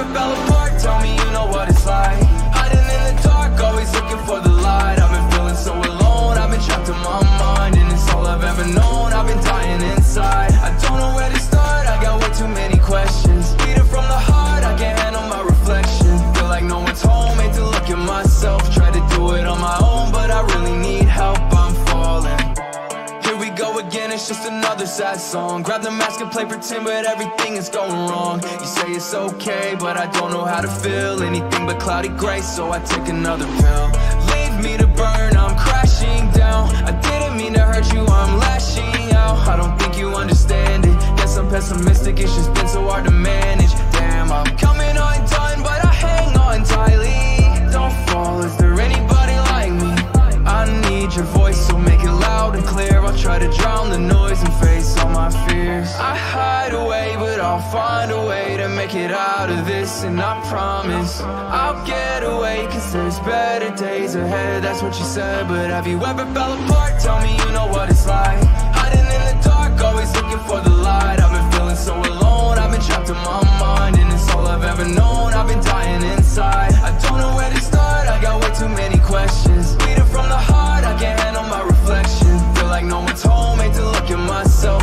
Have you another sad song. Grab the mask and play pretend, but everything is going wrong. You say it's okay, but I don't know how to feel Anything but cloudy gray, so I take another pill. Leave me to burn, I'm crashing down. I didn't mean to hurt you, I'm lashing out. I don't think you understand it. Guess I'm pessimistic, it's just been so hard to manage. Damn, I'm coming undone, but I hang on tightly. Don't fall, is there anybody like me? I need your voice, so make it loud and clear. I'll try to drown the noise and all my fears. I hide away, but I'll find a way to make it out of this And I promise, I'll get away Cause there's better days ahead, that's what you said But have you ever fell apart? Tell me you know what it's like. Hiding in the dark, always looking for the light. I've been feeling so alone, I've been trapped in my mind And it's all I've ever known, I've been dying inside. I don't know where to start, I got way too many questions. Bleeding from the heart, I can't handle my reflection Feel like no one's home, hate to look at myself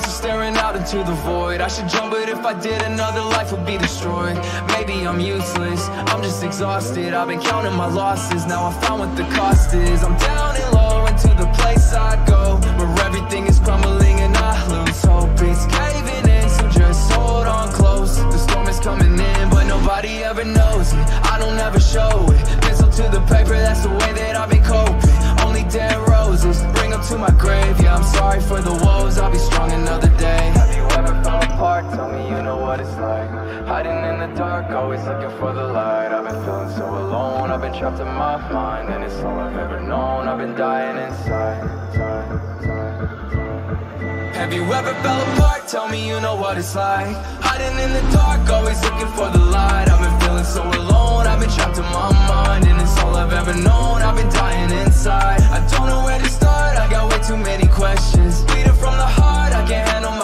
of staring out into the void. I should jump, but if I did, another life would be destroyed. Maybe I'm useless, I'm just exhausted. I've been counting my losses, now I found what the cost is. I'm down and low, into the place I go Where everything is crumbling and I lose hope. It's caving in, so just hold on close. The storm is coming in, but nobody ever knows it. I don't ever show it, pencil to the paper, that's the way that I've been coping dead roses, bring them to my grave Yeah, I'm sorry for the woes, I'll be strong another day. Have you ever fell apart? Tell me you know what it's like. Hiding in the dark, always looking for the light. I've been feeling so alone, I've been trapped in my mind And it's all I've ever known, I've been dying inside. Have you ever fell apart? Tell me you know what it's like. Hiding in the dark, always looking for the light. I've been feeling so alone, I've been trapped in my mind And it's all I've ever known, I've been dying inside. I don't know where to start, I got way too many questions. Bleeding from the heart, I can't handle my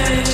Yeah.